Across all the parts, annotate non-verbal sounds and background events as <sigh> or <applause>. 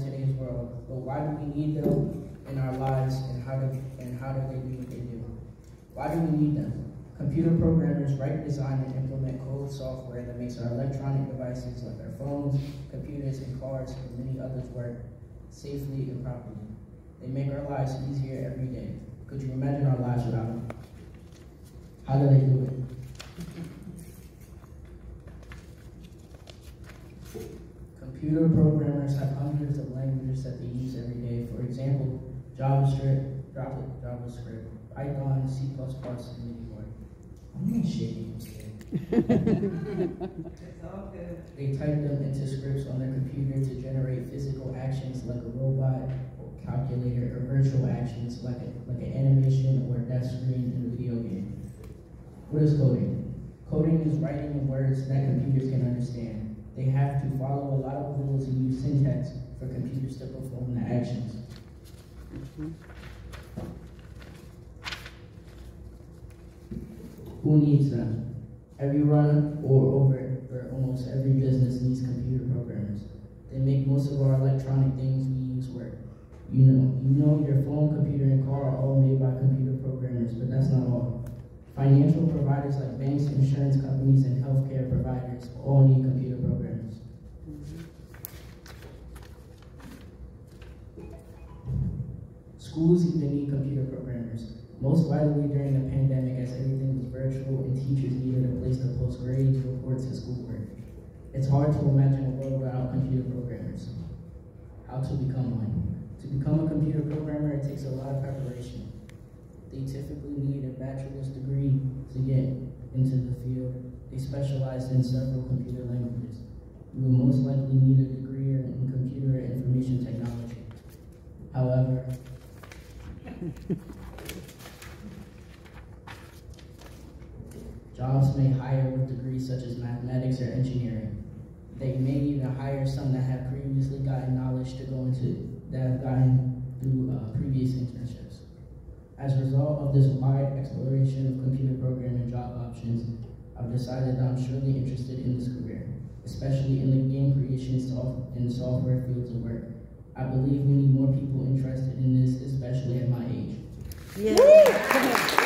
today's world, but why do we need them in our lives and how do, and how do they do what they do? Why do we need them? Computer programmers write, design, and implement code software that makes our electronic devices like our phones, computers, and cars, and many others work safely and properly. They make our lives easier every day. Could you imagine our lives without them? How do they do it? Computer programmers have hundreds of languages that they use every day. For example, JavaScript, Java, JavaScript, Python, C++, and many more. I'm not shitty. It's all. They type them into scripts on their computer to generate physical actions like a robot or calculator or virtual actions like, a, like an animation or a death screen in a video game. What is coding? Coding is writing in words that computers can understand. They have to follow a and use syntax for computers to perform the actions. Who needs them? Everyone or over or almost every business needs computer programmers. They make most of our electronic things we use work. You know, you know your phone, computer, and car are all made by computer programmers, but that's not all. Financial providers like banks, insurance companies, and healthcare providers all need computer programmers. Schools even need computer programmers. Most vitally during the pandemic as everything was virtual and teachers needed a place to post grades, reports, and schoolwork. It's hard to imagine a world without computer programmers. How to become one. To become a computer programmer, it takes a lot of preparation. They typically need a bachelor's degree to get into the field. They specialize in several computer languages. You will most likely need a degree in computer and information technology. However, <laughs> Jobs may hire with degrees such as mathematics or engineering. They may even hire some that have previously gotten knowledge to go into, that have gotten through uh, previous internships. As a result of this wide exploration of computer programming job options, I've decided that I'm surely interested in this career, especially in the game creation and software fields of work. I believe we need more people interested in this, especially at my age. Yeah. <laughs>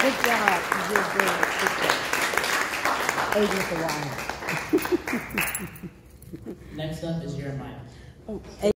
Good job. You did good. Good job. Agent the wire. <laughs> Next up is Jeremiah. Oh,